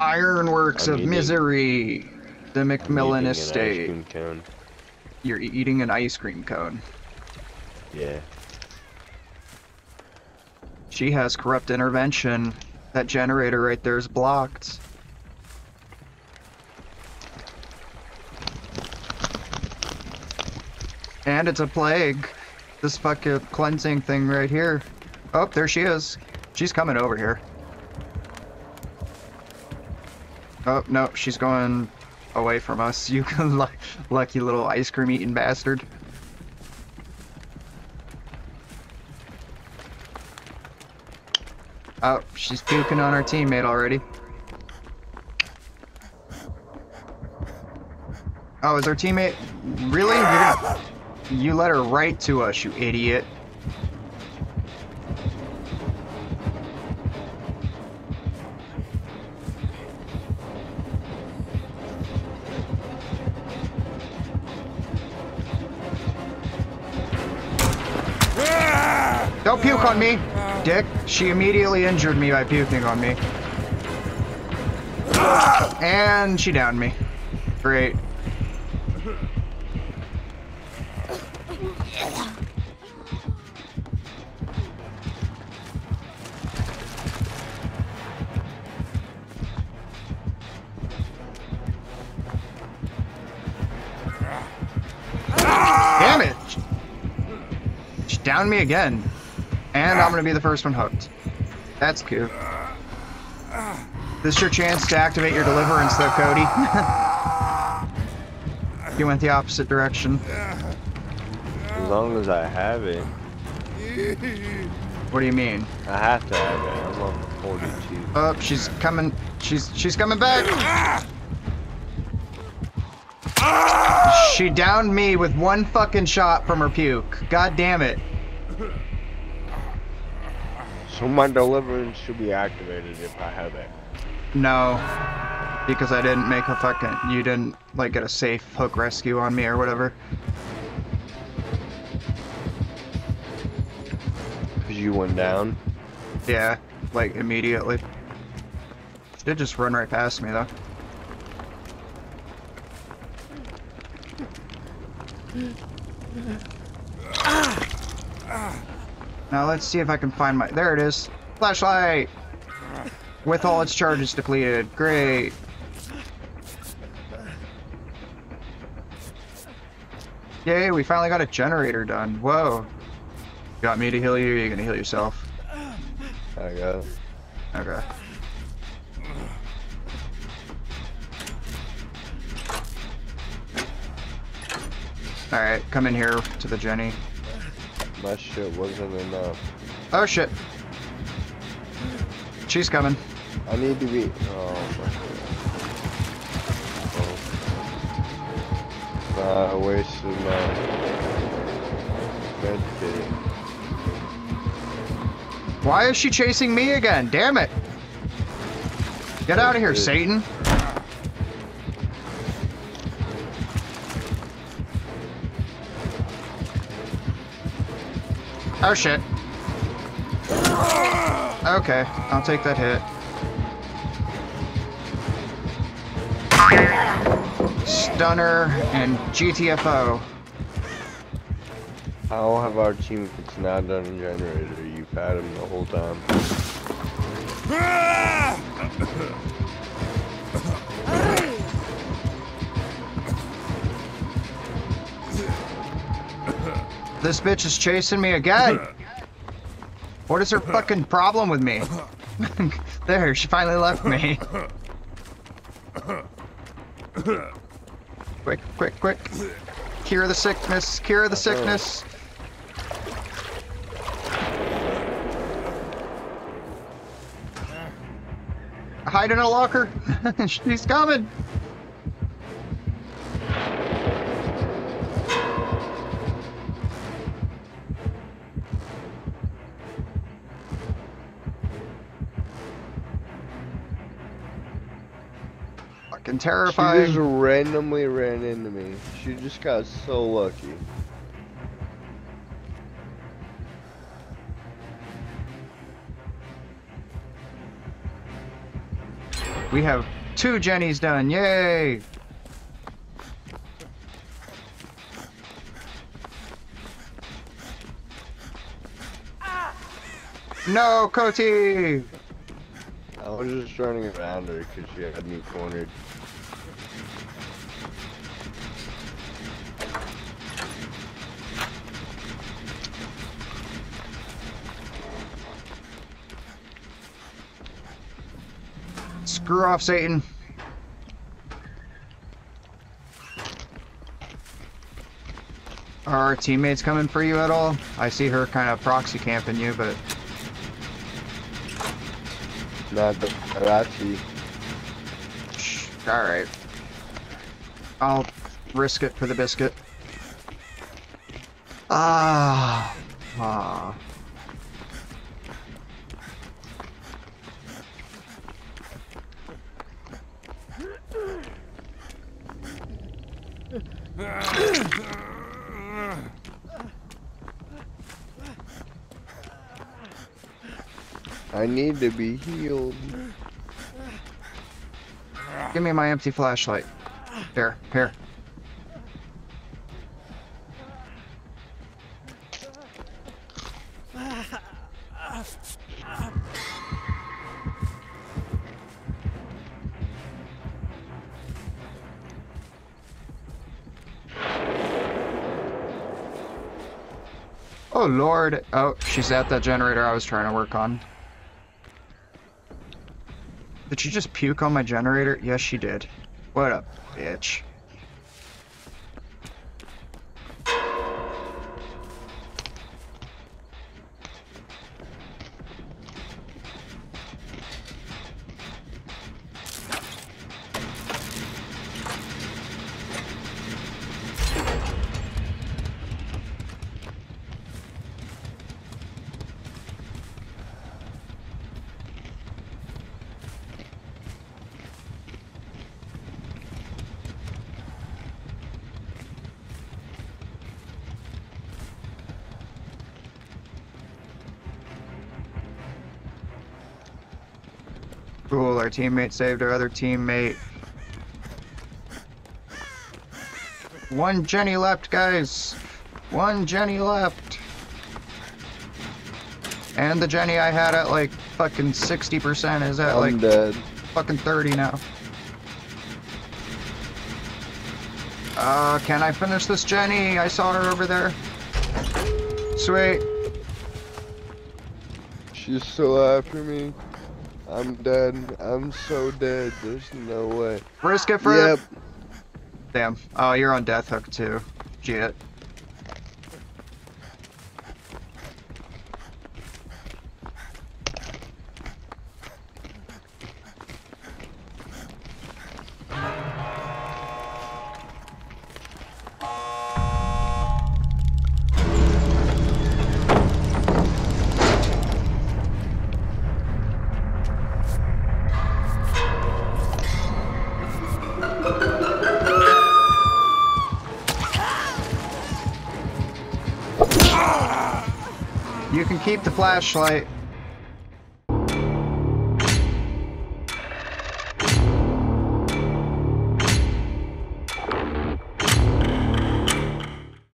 Ironworks I'm of eating- Misery. The I'm Macmillan eating an ice Estate. You're eating an ice cream cone. Yeah. She has corrupt intervention. That generator right there is blocked. And it's a plague. This fucking cleansing thing right here. Oh, there she is. She's coming over here. Oh, no, she's going away from us. You lucky little ice cream eating bastard. Oh, she's puking on our teammate already. Oh, is our teammate really? Gonna... You let her right to us, you idiot. Don't puke on me, dick. She immediately injured me by puking on me. And she downed me. Great. Damn it! She downed me again. And I'm gonna be the first one hooked. That's cute. This is your chance to activate your deliverance though, Cody. you went the opposite direction. As long as I have it. What do you mean? I have to have it. I'm on 42. Oh, she's coming. She's she's coming back. She downed me with one fucking shot from her puke. God damn it. So my deliverance should be activated if I have it. No. Because I didn't make a fucking you didn't like get a safe hook rescue on me or whatever. Cause you went down. Yeah, like immediately. She did just run right past me though. Ah! Ah! Now let's see if I can find my. There it is. Flashlight! With all its charges depleted. Great. Yay, we finally got a generator done. Whoa. You got me to heal you, you're gonna heal yourself? I got it. Okay. Alright, come in here to the Jenny. My shit wasn't enough. Oh shit. She's coming. I need to be. Oh my god. Oh. Nah, I wasted my med kit. Why is she chasing me again? Damn it! Get out of here. Satan. Oh shit. Okay, I'll take that hit. Stunner and GTFO. How have our team if it's not done a generator? You've had him the whole time. This bitch is chasing me again. What is her fucking problem with me? there, she finally left me. Quick, quick, quick. Cure the sickness, cure the sickness. Hide in a locker. She's coming. Fucking She just randomly ran into me. She just got so lucky. We have Two Jennies done. Yay! No, Cody! I was just running around her because she had me cornered. Screw off, Satan. Are our teammates coming for you at all? I see her kind of proxy camping you, but Not the Karachi. all right. I'll risk it for the biscuit. Ah, ah. I need to be healed. Give me my empty flashlight. Here, here. Oh lord. Oh, she's at that generator I was trying to work on. Did she just puke on my generator? Yes, she did. What a bitch. Cool, our teammate saved our other teammate. One Jenny left, guys. One Jenny left. And the Jenny I had at like fucking 60% is at I'm like dead. fucking 30 now. Uh, can I finish this Jenny? I saw her over there. Sweet. She's still after me. I'm dead. I'm so dead. There's no way. Risk it for Yep. Damn. Oh, you're on death hook too. Shit. You can keep the flashlight.